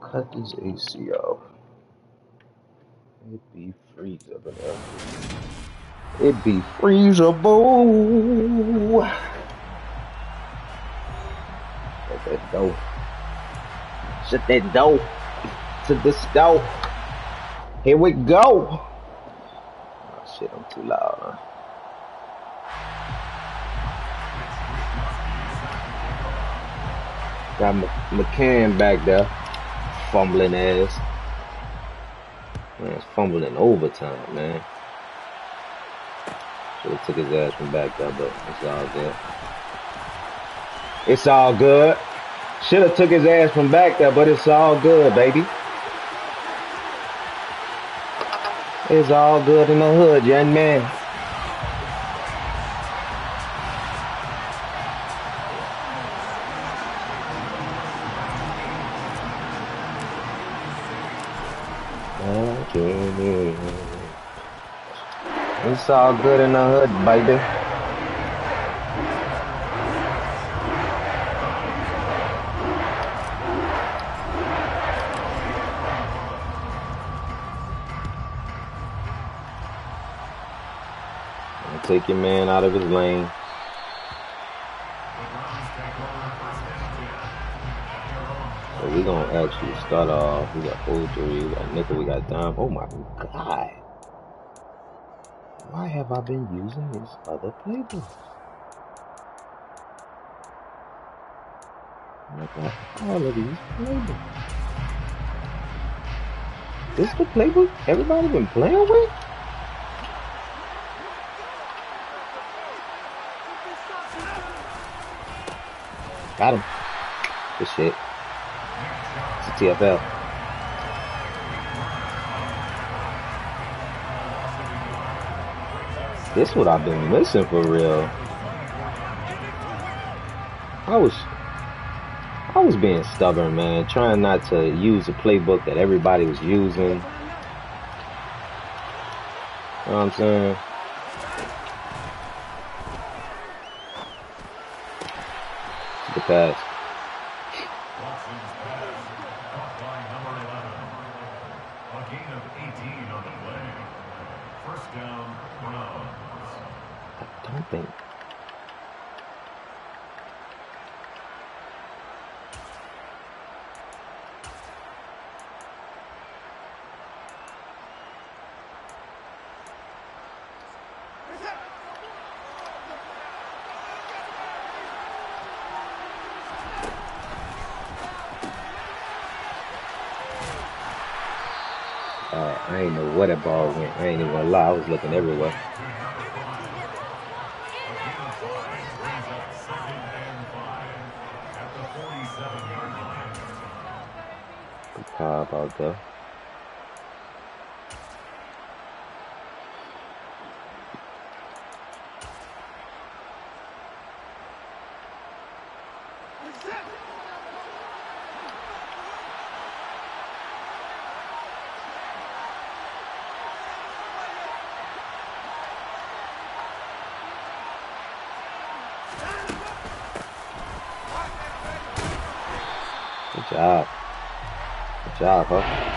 Cut this AC off. It be freezable. It'd be freezable. Shut that door. Shut that door. To the stove. Here we go. Oh shit, I'm too loud. Huh? Got McCann back there, fumbling ass. Man, fumbling overtime, man. Should have took his ass from back there, but it's all good. It's all good. Should have took his ass from back there, but it's all good, baby. It's all good in the hood, young man. It's all good in the hood, baby. Take your man out of his lane. So we gonna actually start off. We got 03, we got nickel, we got dime. Oh my god. Why have I been using these other playbook? I got all of these playbooks. This the playbook everybody been playing with? Got him. Good shit. It's a TFL. This what I've been missing for real. I was I was being stubborn, man, trying not to use a playbook that everybody was using. You know what I'm saying? The pass. I don't think. Uh, I ain't know where that ball went. I ain't even gonna lie. I was looking everywhere. Good call out there. Job. Good job, huh?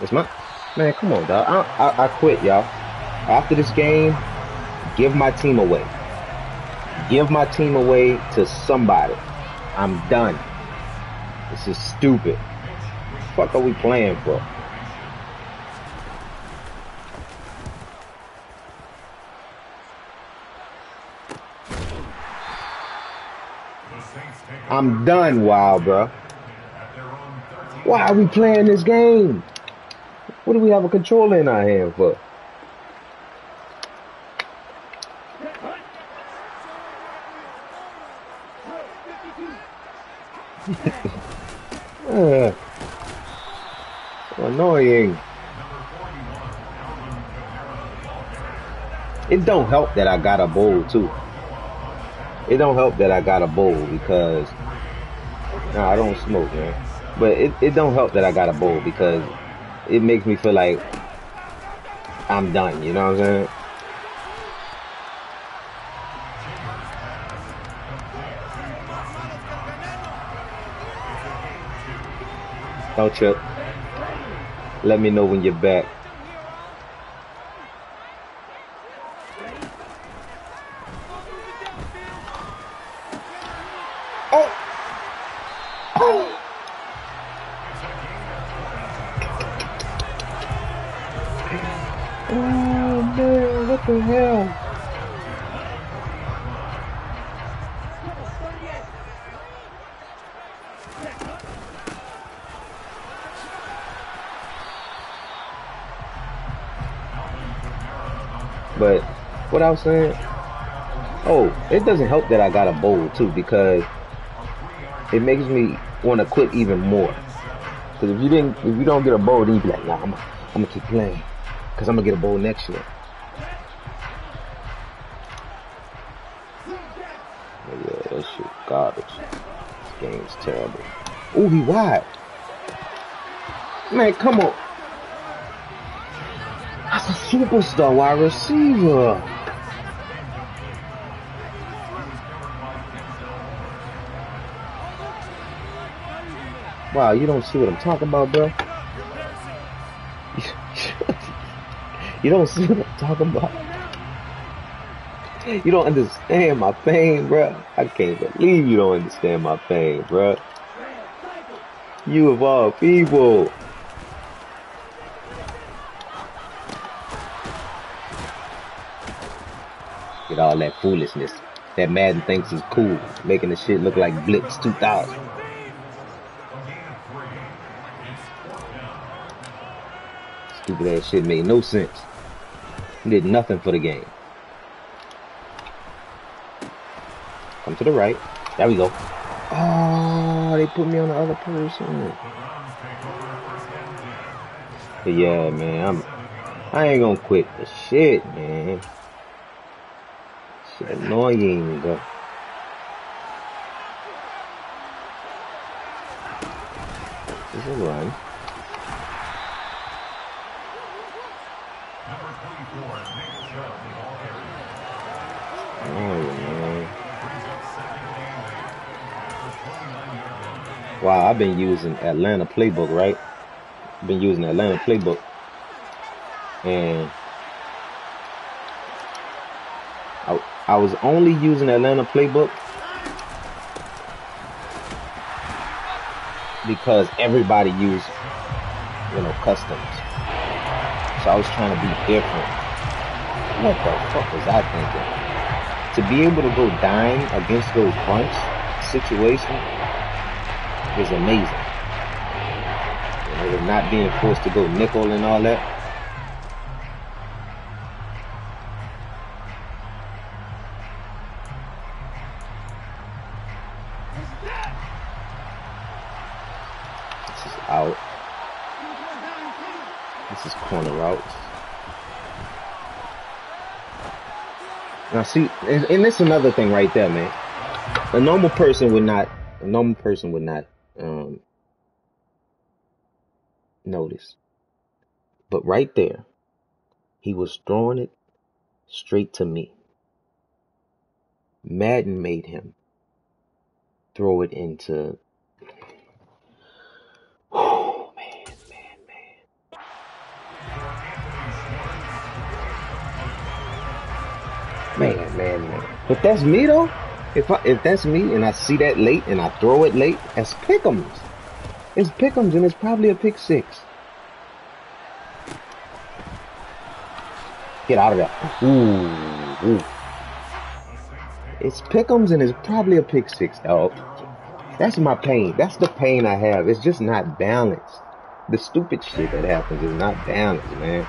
It's my man. Come on, dog. I, I, I quit, y'all. After this game, give my team away. Give my team away to somebody. I'm done. This is stupid. Fuck are we playing for? I'm done, wow, bro. Why are we playing this game? What do we have a controller in our hand for? Uh, so annoying. It don't help that I got a bowl too. It don't help that I got a bowl because nah, I don't smoke, man. But it, it don't help that I got a bowl because it makes me feel like I'm done, you know what I'm saying? Don't trip. Let me know when you're back. What I was saying, oh, it doesn't help that I got a bowl too because it makes me want to quit even more. Because if you didn't, if you don't get a bowl, then you be like, nah, I'm, I'm gonna keep playing because I'm gonna get a bowl next year. Yeah, that shit garbage. This game's terrible. Ooh, he wide. Man, come on. That's a superstar wide receiver. Wow, you don't see what I'm talking about, bro? you don't see what I'm talking about? You don't understand my pain, bro. I can't believe you don't understand my pain, bro. You of all people. Get all that foolishness. That Madden thinks is cool. Making the shit look like Blitz 2000. Stupid ass shit made no sense. Did nothing for the game. Come to the right. There we go. Oh, they put me on the other person. But yeah, man, I'm I ain't gonna quit the shit, man. Shit annoying. But this is a. Wow, I've been using Atlanta Playbook, right? I've been using Atlanta Playbook. And I, I was only using Atlanta Playbook because everybody used, you know, customs. So I was trying to be different. What the fuck was I thinking? To be able to go dime against those bunch situations is amazing. You know, not being forced to go nickel and all that. This is out. This is corner out. Now see, and, and this is another thing right there, man. A normal person would not, a normal person would not right there, he was throwing it straight to me. Madden made him throw it into. Oh, man, man, man. Man, man. But that's me, though. If I, if that's me and I see that late and I throw it late, that's pickums. It's pickums and it's probably a pick six. Get out of there. Ooh, ooh. It's pickums and it's probably a pick six, dog. That's my pain. That's the pain I have. It's just not balanced. The stupid shit that happens is not balanced, man.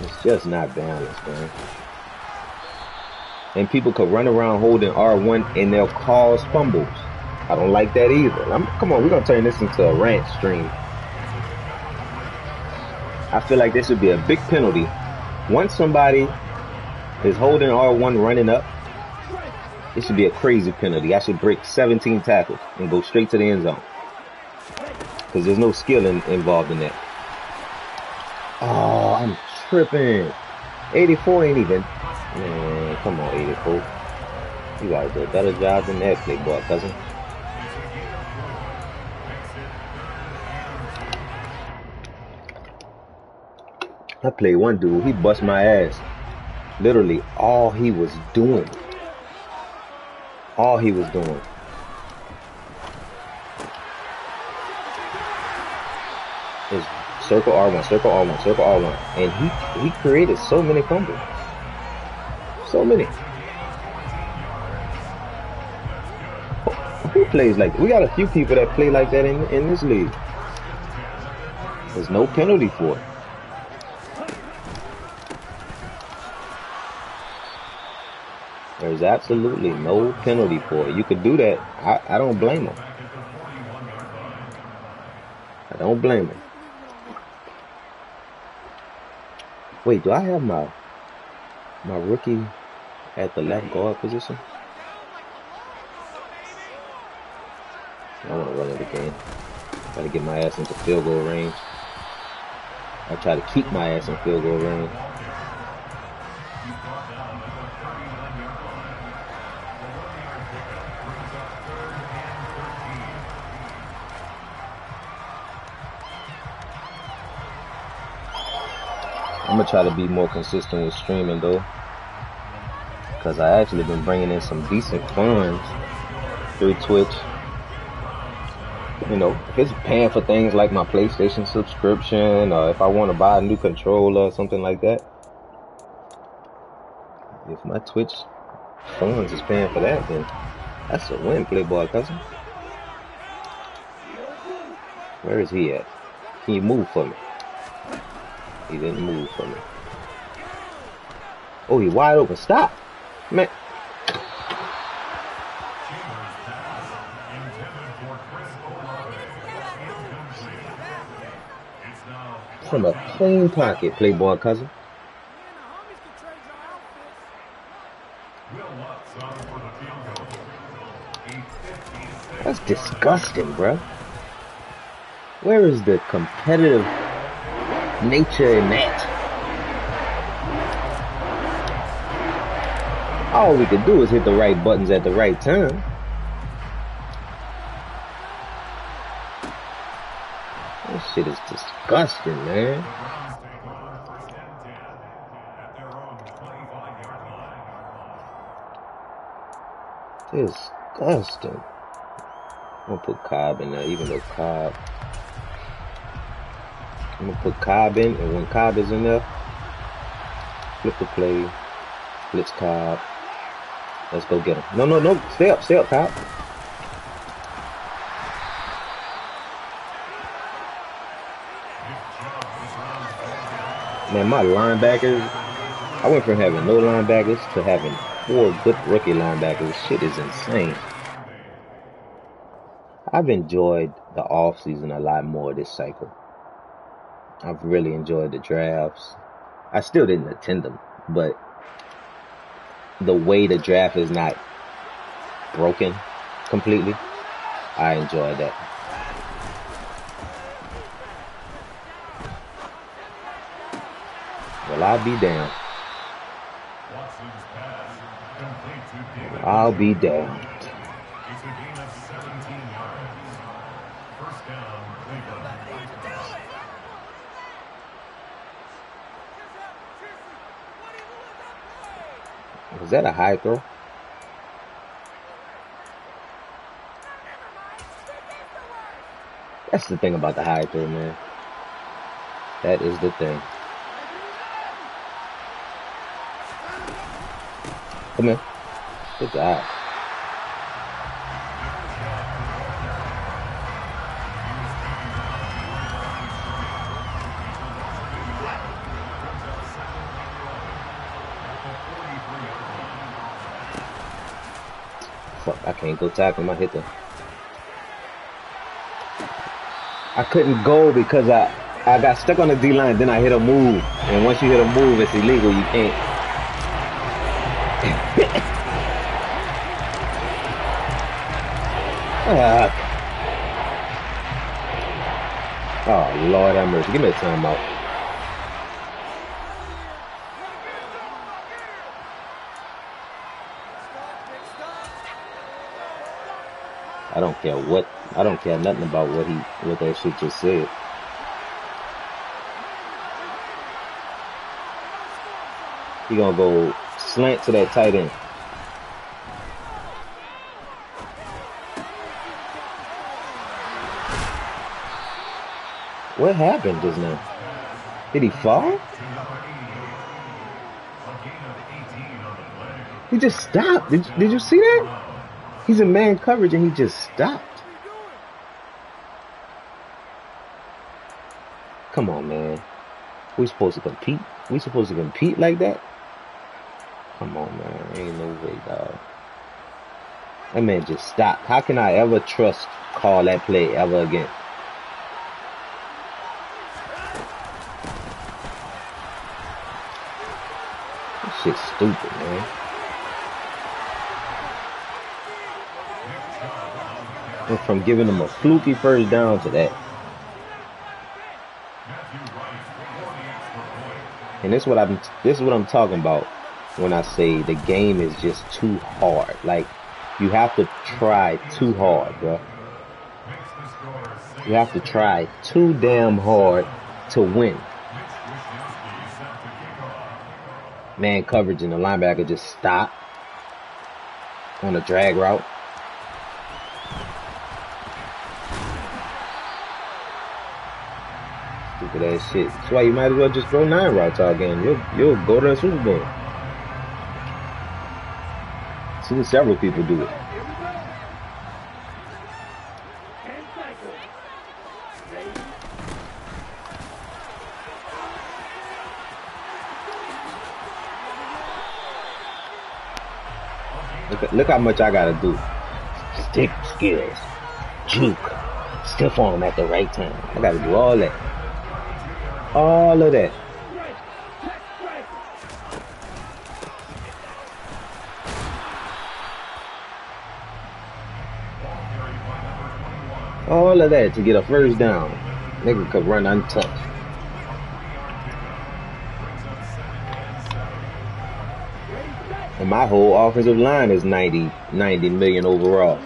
It's just not balanced, man and people could run around holding R1 and they'll cause fumbles. I don't like that either. I'm, come on, we're gonna turn this into a rant stream. I feel like this would be a big penalty. Once somebody is holding R1 running up This should be a crazy penalty. I should break 17 tackles and go straight to the end zone. Because there's no skill in, involved in that. Oh, I'm tripping. 84 ain't even. Man, come on, 84. You gotta do a better job than that, playboy cousin. I played one dude, he bust my ass. Literally, all he was doing. All he was doing. Is circle R1, circle R1, circle R1. And he, he created so many fumbles. So many. Who plays like? We got a few people that play like that in, in this league. There's no penalty for it. There's absolutely no penalty for it. You could do that. I, I don't blame him. I don't blame him. Wait, do I have my my rookie at the left guard position? I want to run it again. Try to get my ass into field goal range. I try to keep my ass in field goal range. I'm gonna try to be more consistent with streaming though, because I actually been bringing in some decent funds through Twitch. You know, if it's paying for things like my PlayStation subscription, or if I want to buy a new controller or something like that. If my Twitch funds is paying for that, then that's a win, Playboy cousin. Where is he at? Can you move for me? He didn't move for me. Oh, he wide open. Stop. Man. From a clean pocket, Playboy cousin. That's disgusting, bro. Where is the competitive nature in that. All we could do is hit the right buttons at the right time. This shit is disgusting, man. Disgusting. I'm gonna put Cobb in there, even though Cobb I'm gonna put Cobb in, and when Cobb is in there, flip the play, blitz Cobb. Let's go get him. No, no, no, stay up, stay up, Cobb. Man, my linebackers, I went from having no linebackers to having four good rookie linebackers. Shit is insane. I've enjoyed the offseason a lot more this cycle. I've really enjoyed the drafts. I still didn't attend them, but the way the draft is not broken completely, I enjoy that. Well, I'll be down. I'll be damned. Is that a high throw? That's the thing about the high throw, man. That is the thing. Come in. Good job. I can't go tackle him. I hit the. I couldn't go because I I got stuck on the D line. Then I hit a move, and once you hit a move, it's illegal. You can't. Oh, Lord I'm mercy. Give me a timeout. Care what I don't care nothing about what he what that shit just said. He gonna go slant to that tight end. What happened just now? Did he fall? He just stopped. Did, did you see that? He's in man coverage and he just stopped. Come on, man. We supposed to compete? We supposed to compete like that? Come on, man. Ain't no way, dog. That man just stopped. How can I ever trust call that play ever again? This shit's stupid, man. From giving them a fluky first down to that. And this is what I'm this is what I'm talking about when I say the game is just too hard. Like you have to try too hard, bro. You have to try too damn hard to win. Man coverage and the linebacker just stop on a drag route. Stupid ass shit. That's why you might as well just throw nine routes all game. You'll you'll go to the Super Bowl. Seen several people do it. Look, look how much I gotta do. Stick skills, juke, stiff arm at the right time. I gotta do all that. All of that. All of that to get a first down. Nigga could run untouched. And my whole offensive line is 90, 90 million overall.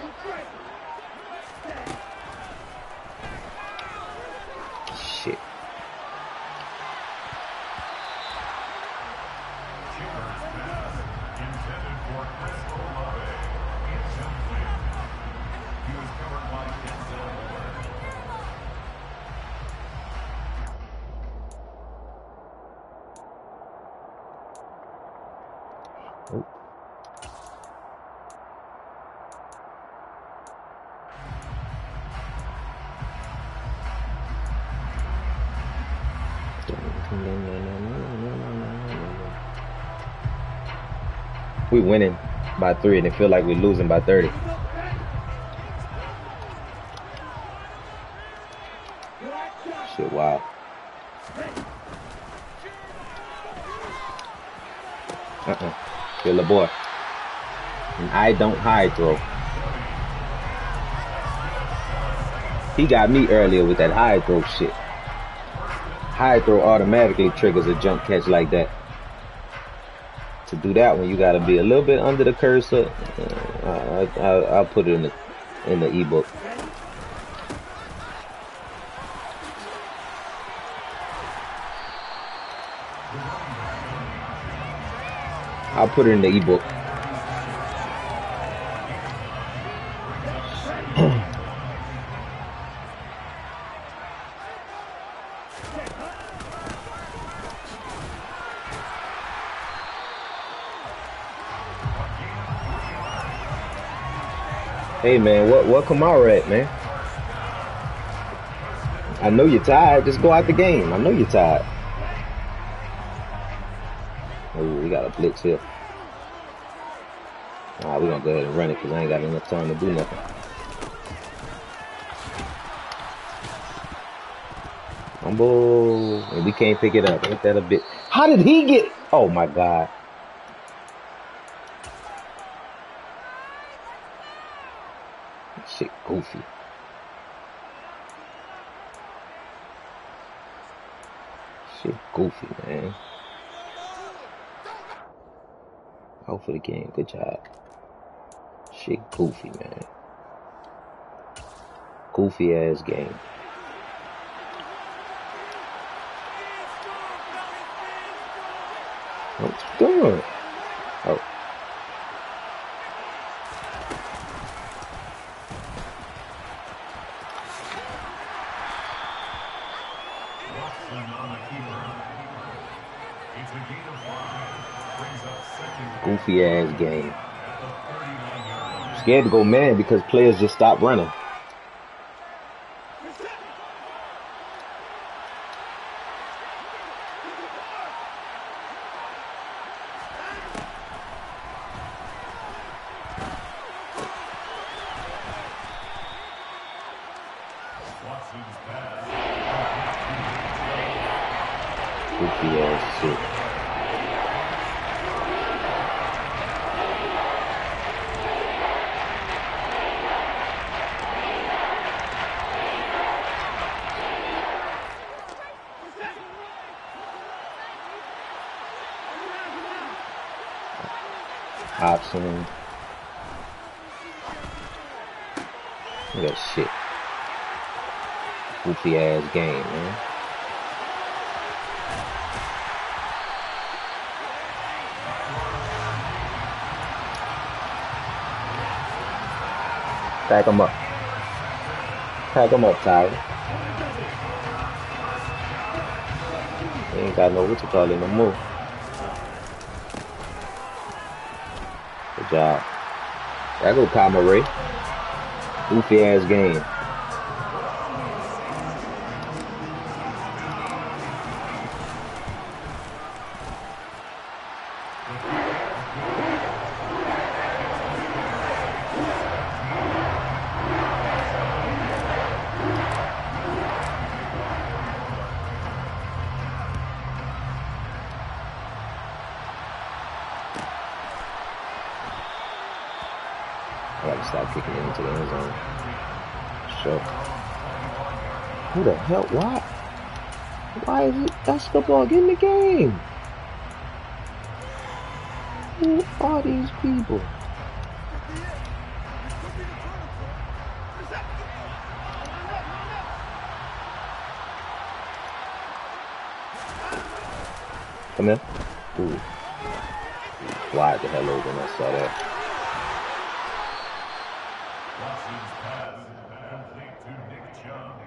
Three and it feel like we're losing by 30. Shit, wow. Uh-uh. Kill the boy. And I don't hide throw. He got me earlier with that high throw shit. High throw automatically triggers a jump catch like that. Do that one, you got to be a little bit under the cursor. Uh, I, I, I'll put it in the in the ebook. I'll put it in the ebook. Hey man, what what Kamara at, man? I know you're tired. Just go out the game. I know you're tired. Oh, we got a blitz here. All right, we're gonna go ahead and run it because I ain't got enough time to do nothing. Humble, and we can't pick it up. Ain't that a bit? How did he get? Oh my god! Goofy. Shit goofy, man. Out for the game. Good job. Shit goofy, man. Goofy ass game. What's doing? Oh. Ass game. Scared to go man because players just stop running. Goofy ass shit. Hobson. Look at that shit. Goofy ass game, man. Tag him up. Tag him up, Tyler. He ain't got no what you call it no more. Job. There go Kyler Murray. Goofy ass game. It basketball getting the game? Who are these people? Come in. Ooh. Wide the hell open. I saw that. Watson's pass complete to Nick Chubb.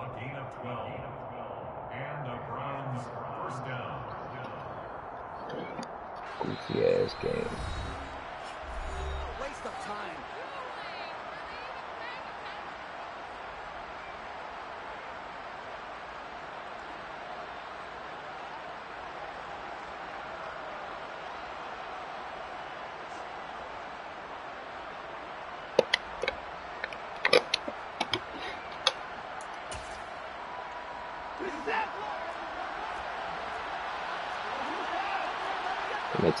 A gain of 12. And the Browns first down. Ass game.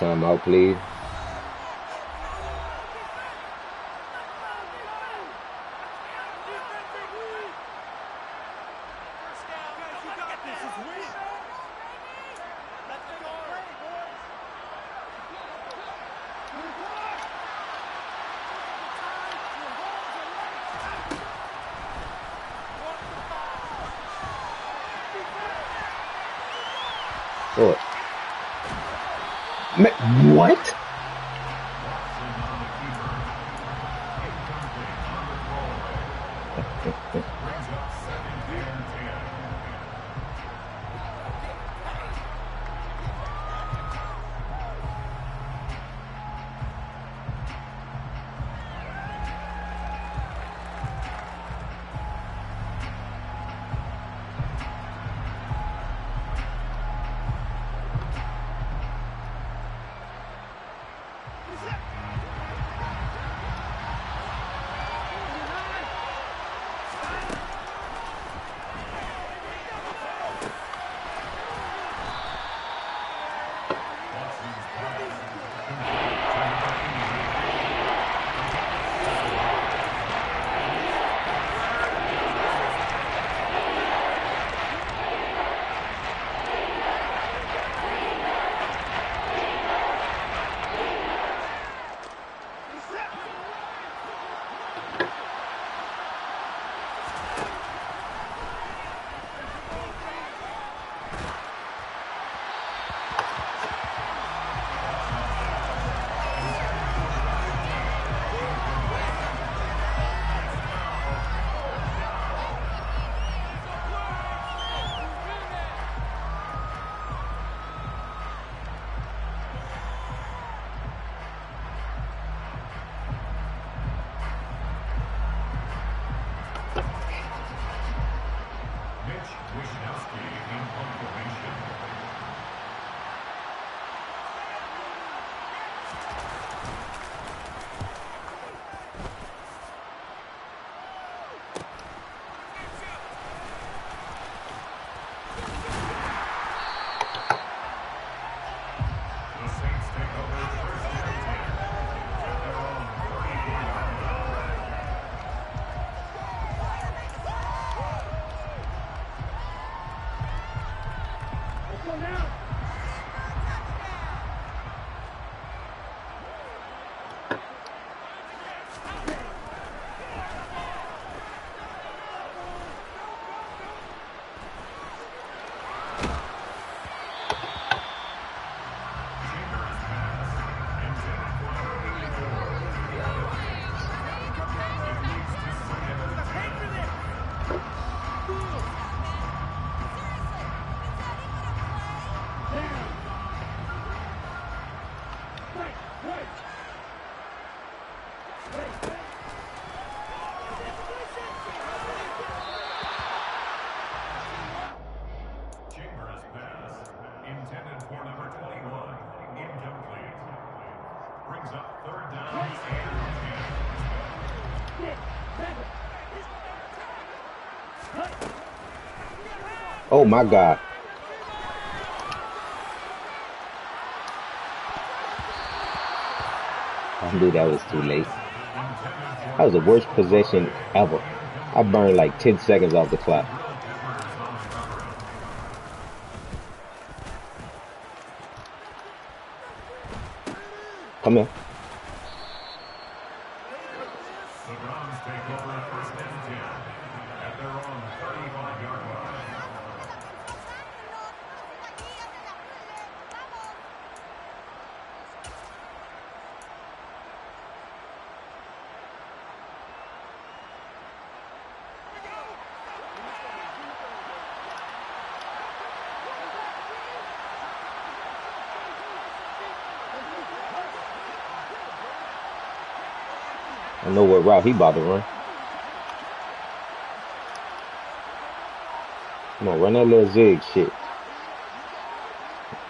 Give me a Oh my God. I knew that was too late. That was the worst possession ever. I burned like 10 seconds off the clock. Come here. The Browns take over at first and 10 at their own 35-yard line. I know what route he about to run. Come on, run that little zig shit.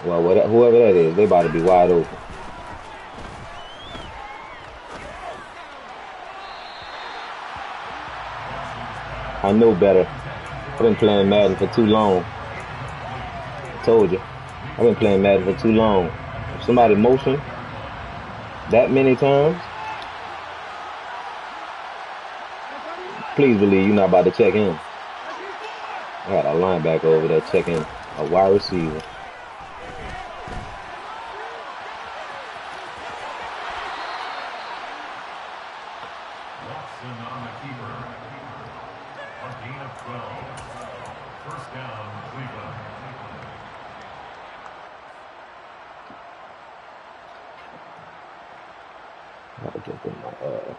Well, whatever, whoever that is, they about to be wide open. I know better. I've been playing Madden for too long. I told you. I've been playing Madden for too long. If somebody motion that many times, please believe you're not about to check in. I got a linebacker over there checking a wide receiver. Watson on the keeper. A gain of 12. First down, Cleveland. I gotta get them my uh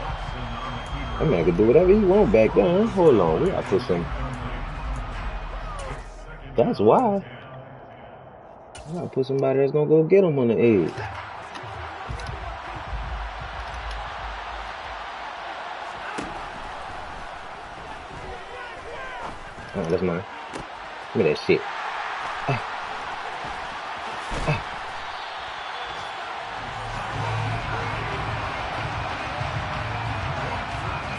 Watson on the keeper. that man can do whatever he want back then. Hold on, we gotta put some that's why. We gotta put somebody that's gonna go get him on the edge. Oh, that's mine. Look at that shit.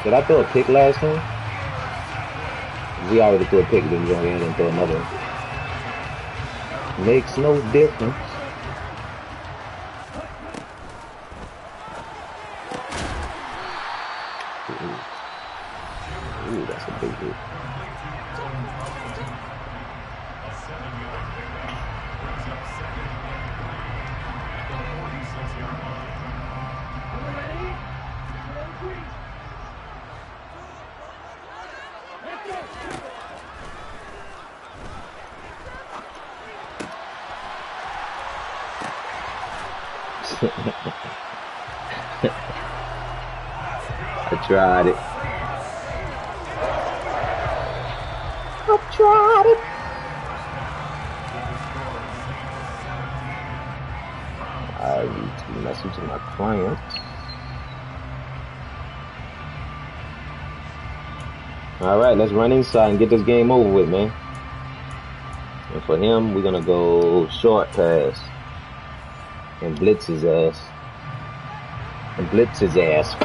Did I throw a pick last time? We already threw a pick, then we go and throw another. Makes no difference. Run inside and get this game over with, man. And for him, we're gonna go short pass and blitz his ass. And blitz his ass.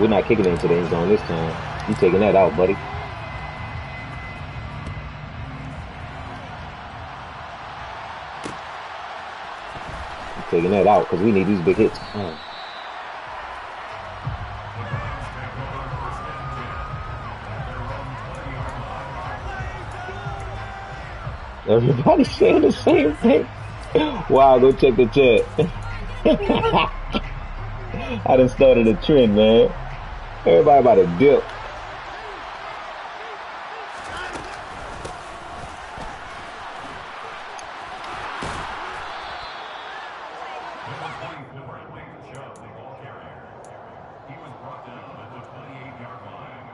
We're not kicking into the end zone this time. You taking that out, buddy. Taking that out because we need these big hits. The 20-yard line. Everybody's saying the same thing. Wow, go check the chat. I done started a trend, man. Everybody about to dip. Number 24, Nick Chubb, the ball carrier. He was brought down at the 28-yard line.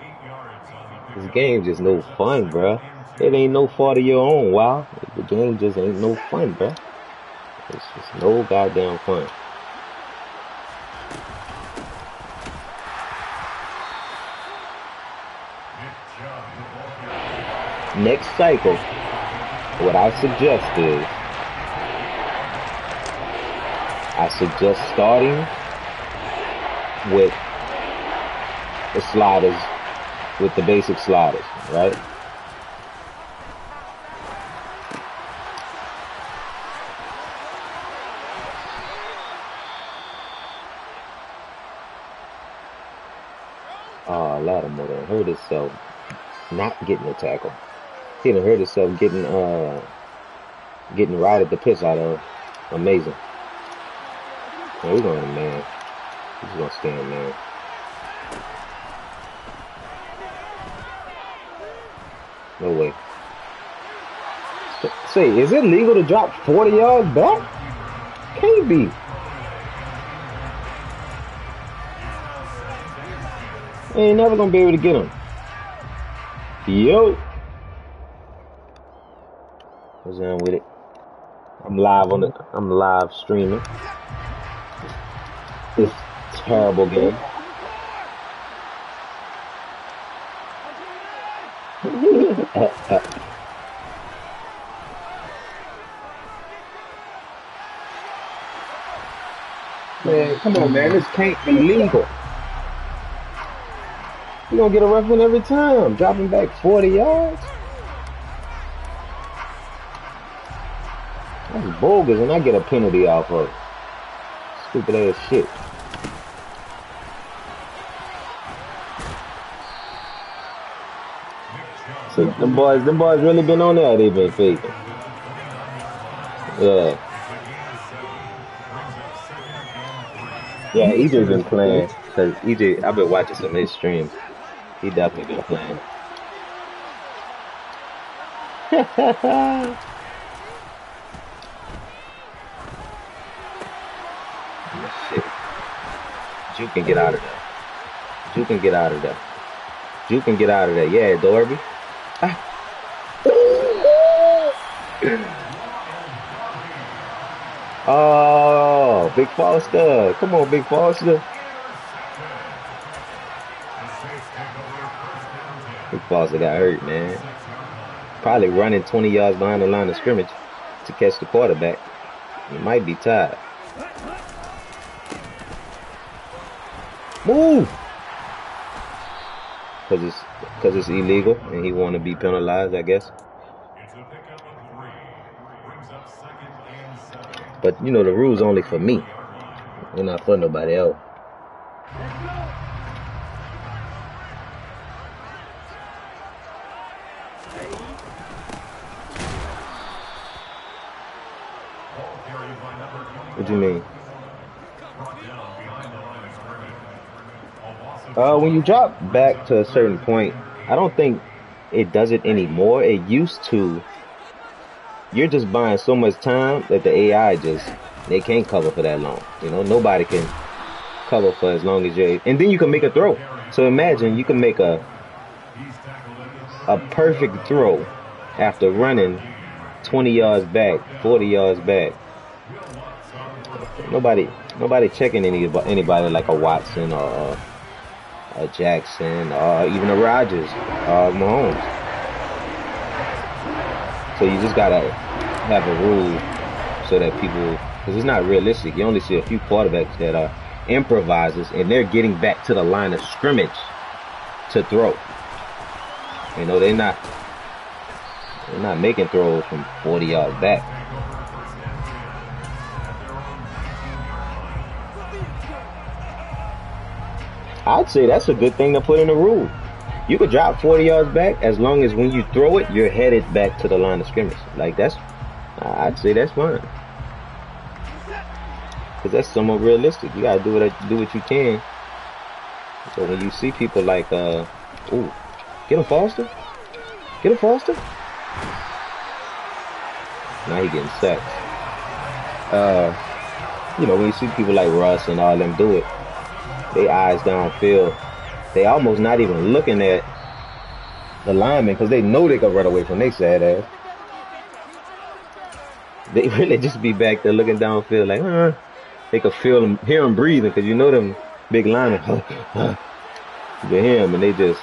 Eight yards on the This game just no fun, bruh. It ain't no fault of your own, wow. The game just ain't no fun, bruh. It's just no goddamn fun. Next cycle, what I suggest is I suggest starting with the sliders, with the basic sliders, right? Oh, Lattimore himself not getting a tackle. He done hurt himself getting uh getting right at the piss out of. Amazing. Man, we're going to man. He's gonna stand man. No way. Say, is it legal to drop 40 yards back? Can't be. Ain't never gonna be able to get him. Yo. What's on with it? I'm live on it. I'm live streaming. This terrible game. Man, come on, man. This can't be legal. You gonna get a rough one every time. Dropping back 40 yards. That's bogus, and I get a penalty off of. Stupid ass shit. So them boys, them boys really been on that. They been. Yeah, yeah. EJ been playing because EJ. I've been watching some of his streams. He definitely been playing. Shit. Juke can get out of there. Juke can get out of there. Juke can get out of there. Yeah, Dorby. Ah. Oh, Big Foster. Come on, Big Foster. Foster got hurt, man. Probably running 20 yards behind the line of scrimmage to catch the quarterback. He might be tired. Move! Cause it's cause it's illegal and he want to be penalized, I guess. But you know the rules only for me. They're not for nobody else. Ball carried by number 20. What do you mean? Uh, when you drop back to a certain point, I don't think it does it anymore. It used to. You're just buying so much time that the AI just they can't cover for that long. You know, nobody can cover for as long as you. And then you can make a throw. So imagine you can make a He's tackled at the a perfect throw after running 20 yards back, 40 yards back. Nobody, nobody checking any anybody like a Watson or a, Jackson or even a Rodgers or Mahomes. So you just gotta have a rule so that people, because it's not realistic. You only see a few quarterbacks that are improvisers, and they're getting back to the line of scrimmage to throw. You know, they're not they're not making throws from 40 yards back. I'd say that's a good thing to put in the rule. You could drop 40 yards back as long as when you throw it, you're headed back to the line of scrimmage. Like that's, I'd say that's fine. Cause that's somewhat realistic. You gotta do what do what you can. So when you see people like, uh, ooh, get him Foster, get him Foster. Now he getting sacked. Uh, you know when you see people like Russ and all them do it, they eyes downfield. They almost not even looking at the lineman because they know they can run away from they sad ass. They really just be back there looking downfield like, huh? They could feel them, hear them breathing because you know them big linemen. you hear them and they just.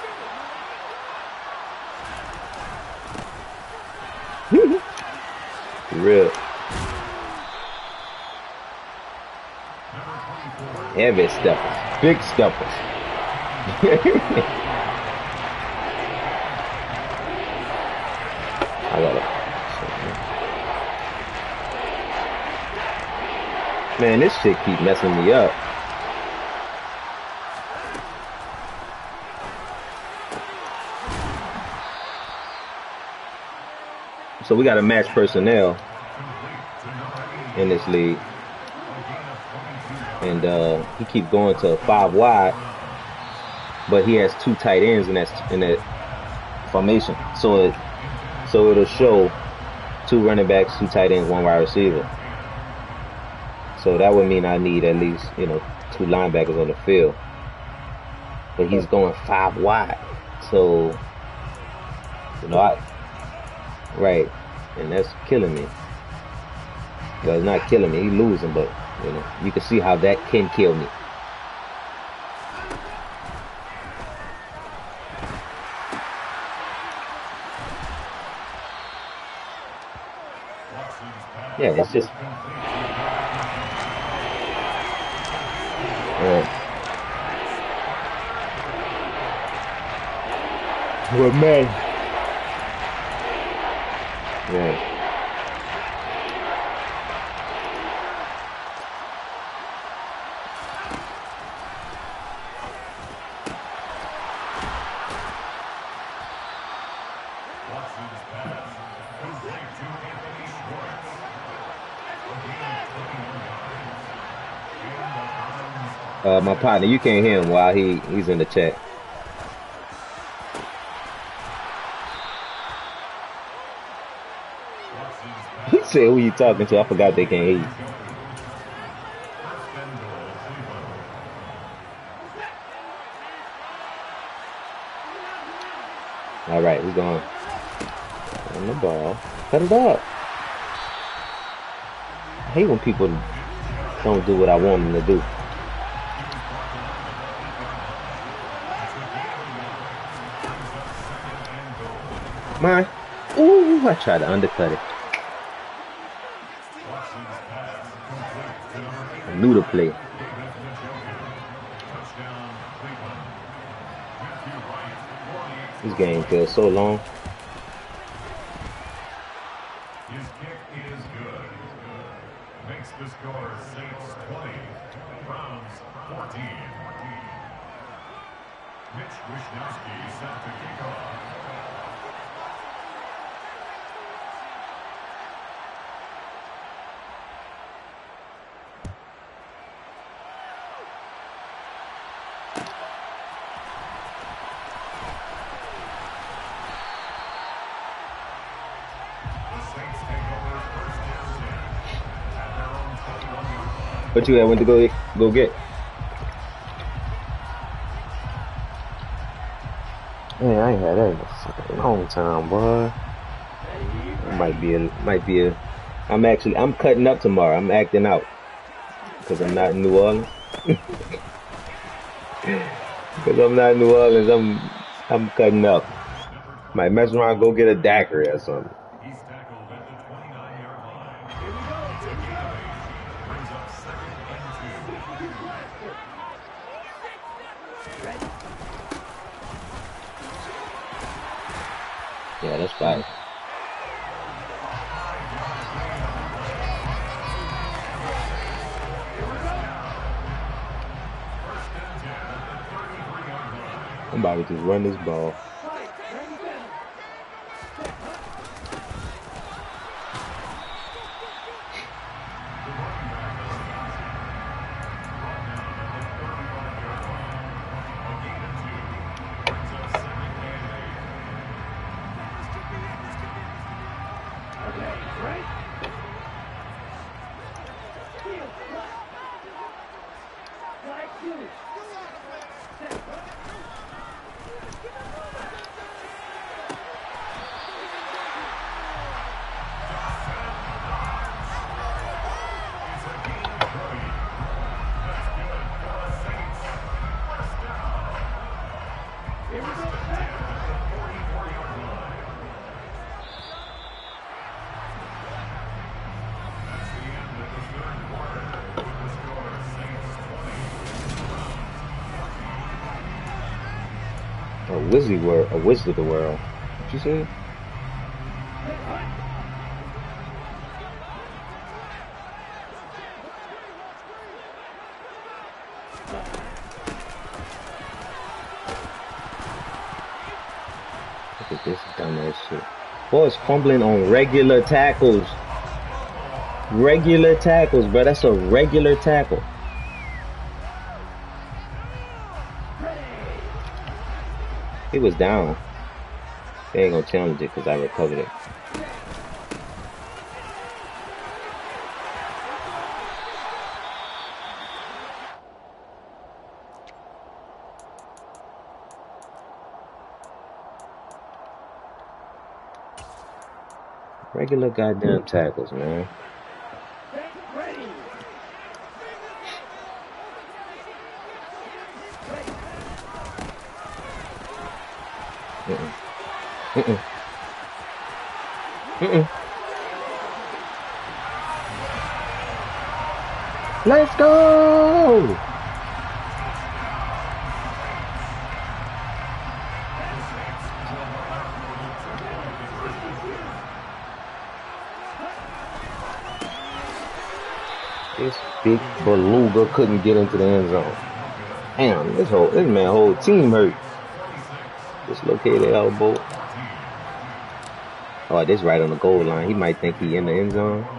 Real. Heavy steppers. Big steppers. I gotta. Man, this shit keep messing me up. So we got a match personnel in this league, and uh, he keep going to five wide, but he has two tight ends in that in that formation. So it so it'll show two running backs, two tight ends, one wide receiver. So that would mean I need at least you know two linebackers on the field, but he's going five wide. So you know I right, and that's killing me. Well, it's not killing me. He's losing, but you know, you can see how that can kill me. Yeah, it's just. Yeah. Well, man. Yeah. Watson's pass. Complete to Anthony Schwartz. A gain of 21 yards. And the Browns Uh, my partner, you can't hear him while he he's in the chat. He said, "Who you talking to?" I forgot they can't hear you. All right, we're going on the ball. Cut it up. I hate when people don't do what I want them to do. Mine. Ooh, I tried to undercut it. I knew the play. Touchdown, Cleveland. Matthew Wright, 48. This game feels so long. What you uh, had went to go go get? Man, I ain't had that in a long time, boy. It might be a, might be a. I'm actually, I'm cutting up tomorrow. I'm acting out because I'm not in New Orleans. Because I'm not in New Orleans, I'm, I'm cutting up. Might mess around, go get a daiquiri or something. Run this ball. A wizard world, a of the world. What you say? Look at this dumbass shit. Boy, it's fumbling on regular tackles. Regular tackles, bro. That's a regular tackle. He was down. They ain't gonna challenge it because I recovered it. Regular goddamn tackles, man. Let's go! This big beluga couldn't get into the end zone. Damn, this whole this man whole team hurt. Dislocated elbow. Oh, this right on the goal line. He might think he in the end zone.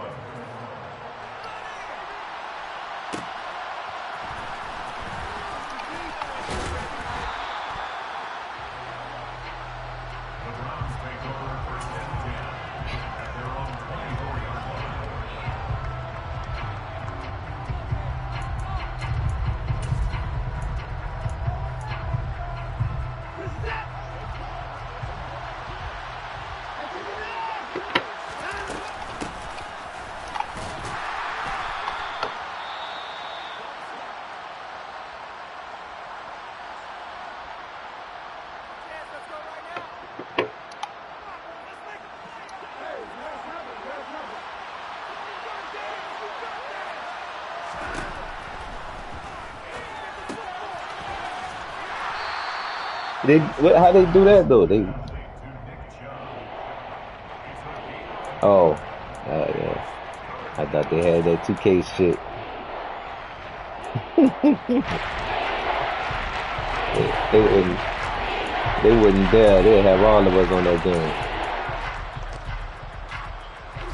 They how they do that though? They oh uh, yeah. I thought they had that 2K shit. they, they wouldn't they wouldn't dare. They'd have all of us on that game.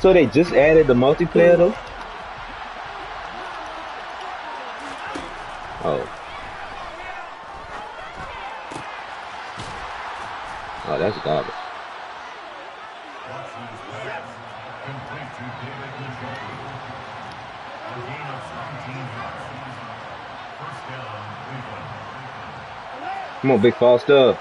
So they just added the multiplayer though? Oh. Oh, that's garbage. Watson's pass complete to David Njoku. A gain of 17 yards. First down, Cleveland. Come on, Big Foster.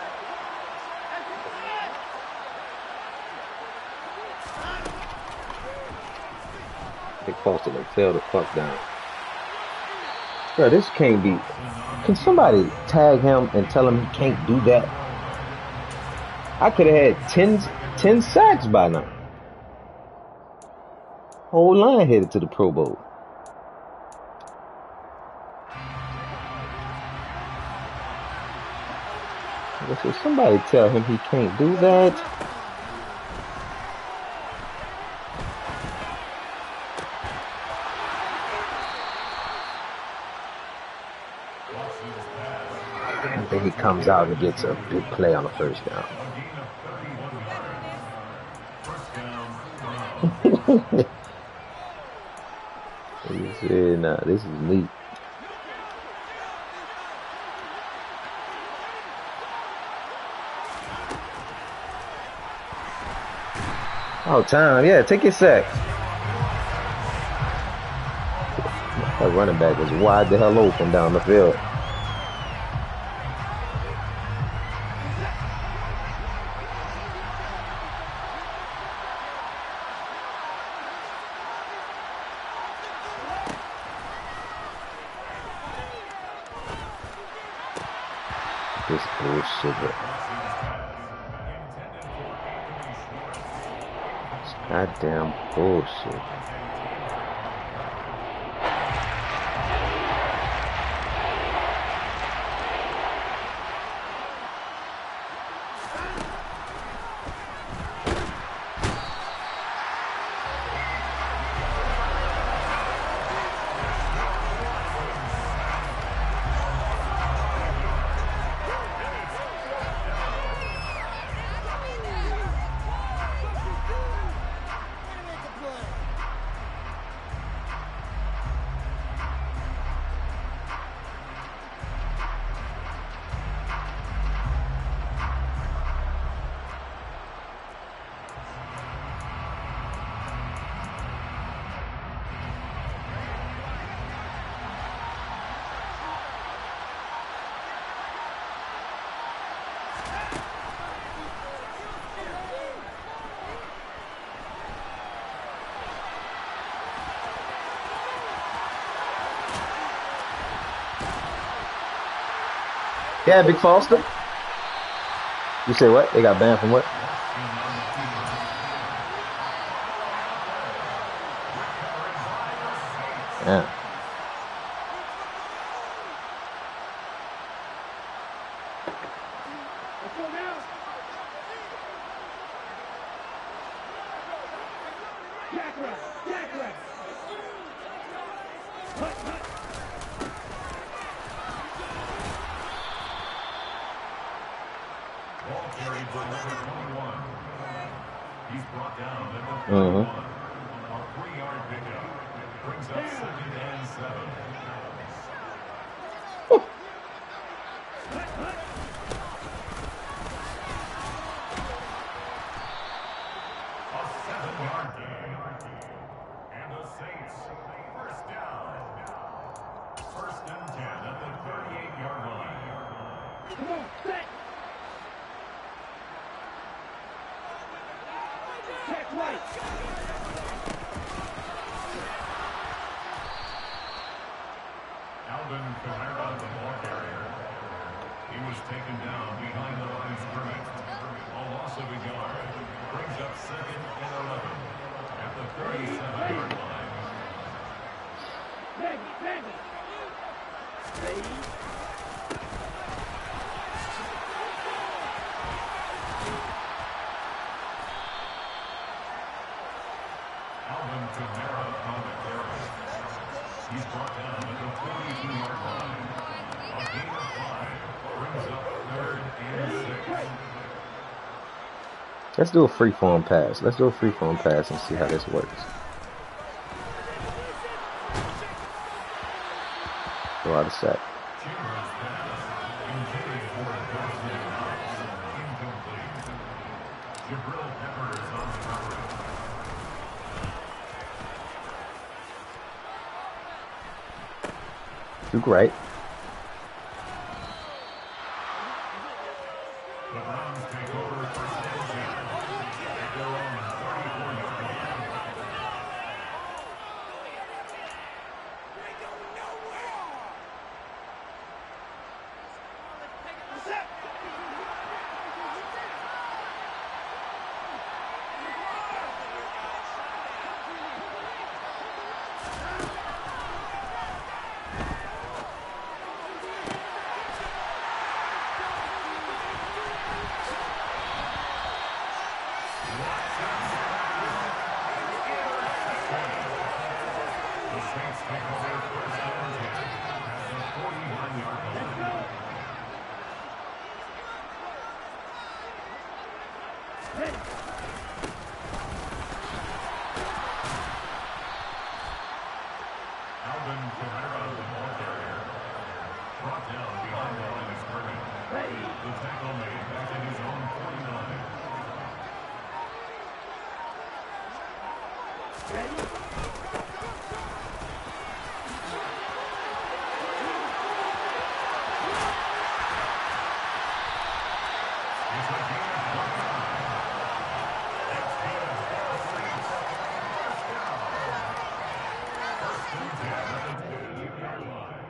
Big Foster like fell the fuck down. Bro, this can't be. Can somebody tag him and tell him he can't do that? I could have had 10, 10 sacks by now. Whole line headed to the Pro Bowl. I said, somebody tell him he can't do that. I think he comes out and gets a big play on the first down. he said, nah, this is neat. Oh, time. Yeah, take your sack. That running back was wide the hell open down the field. Yeah, Big Foster. You say what? They got banned from what? Yeah. Let's go now. Jackrabbit, jackrabbit. Hut, hut. Ball carried by number 21. He's brought down at the Mhm. 31. A three-yard pickup. Brings up second and seven. A seven-yard gain. And the Saints, first down. First and 10 at the 38-yard line. Come on, set. Check right. Alvin Kamara, the ball carrier. He was taken down behind the line of scrimmage. A loss of a yard. Brings up second and 11 at the 37-yard line. Ready, ready. Ready. Alvin Kamara on the carry. He's brought down at the 42-yard line. A gain of five. Brings up third and six. Let's do a freeform pass. Let's do a freeform pass and see how this works. Go out of sack. Chambers pass. Intended for Dawson Knox. Incomplete. Jabrill Peppers on the coverage. Do great. The Browns take over first and ten. At their own 34-yard line. Set. Saints take over first and 10 at the 41-yard line. Alvin Kamara, the ball carrier, brought down behind the line of scrimmage. The tackle made back at his own 49. It's a gain of one yard. It's gain of four Saints. First down. First and 10 at the 15-yard line.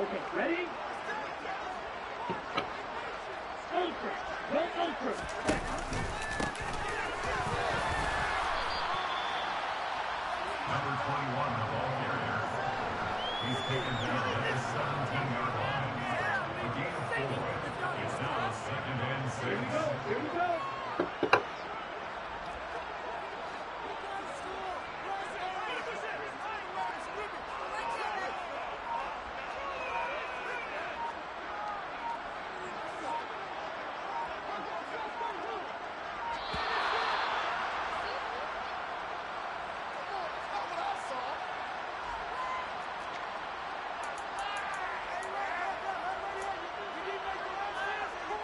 Okay, ready? Ultra! Go Ultra! Number 21, the ball carrier. He's taken down at the 17-yard line. A gain of four. It's now second and six. Here we go!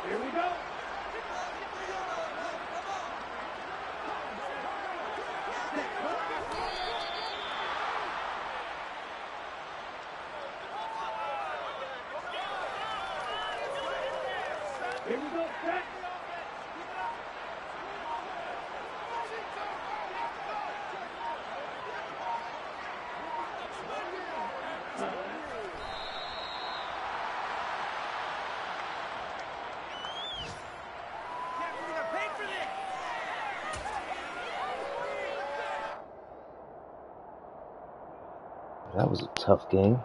Here we go! Here we go, set! That was a tough game.